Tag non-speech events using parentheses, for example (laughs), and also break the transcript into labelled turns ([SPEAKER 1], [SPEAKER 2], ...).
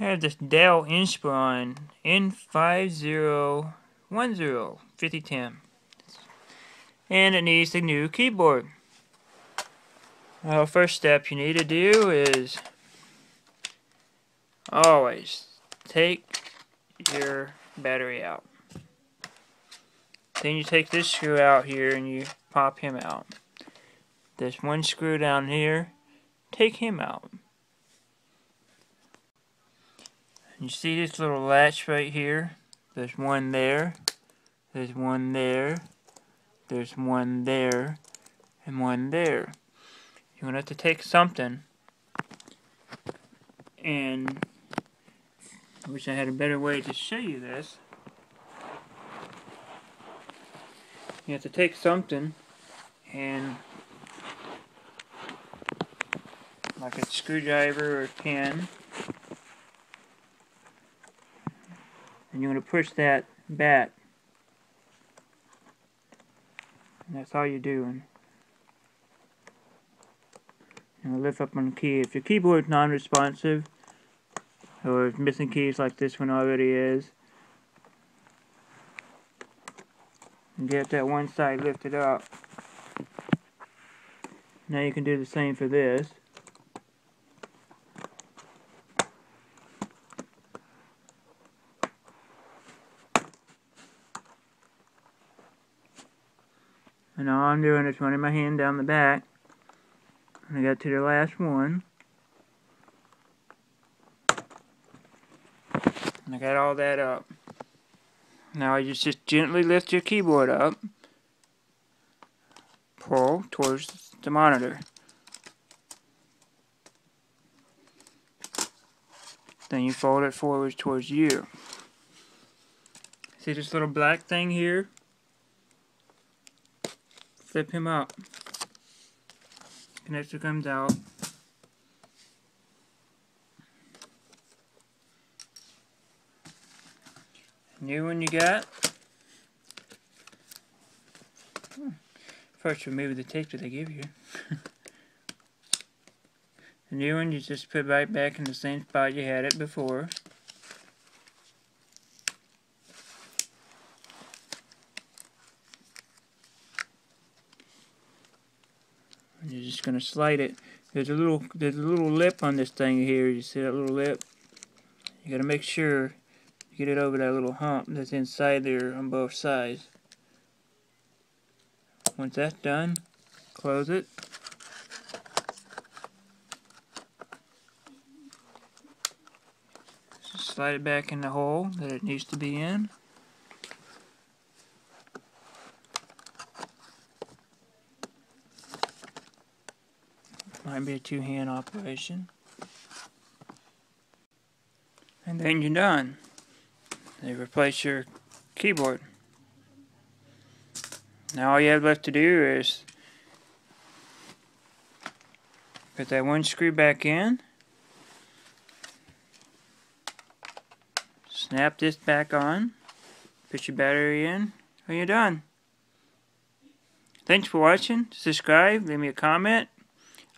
[SPEAKER 1] Have this Dell Inspiron N5010 5010 and it needs a new keyboard. Well, first step you need to do is always take your battery out. Then you take this screw out here and you pop him out. There's one screw down here. Take him out. You see this little latch right here? There's one there. There's one there. There's one there. And one there. You're going to have to take something. And I wish I had a better way to show you this. You have to take something and like a screwdriver or a pin and you're going to push that back. And that's all you're doing. And lift up on the key. If your keyboard is non-responsive, or if missing keys like this one already is, get that one side lifted up. Now you can do the same for this. And all I'm doing is running my hand down the back. And I got to the last one. And I got all that up. Now you just gently lift your keyboard up. Pull towards the monitor. Then you fold it forward towards you. See this little black thing here? Flip him up. Connector comes out. New one you got. First remove the tape that they give you. (laughs) the new one you just put right back in the same spot you had it before. And you're just gonna slide it. There's a little there's a little lip on this thing here. You see that little lip? You gotta make sure you get it over that little hump that's inside there on both sides. Once that's done, close it. Slide it back in the hole that it needs to be in. Might be a two-hand operation. And then you're done. They replace your keyboard. Now all you have left to do is put that one screw back in. Snap this back on. Put your battery in. And you're done. Thanks for watching. Subscribe. Leave me a comment.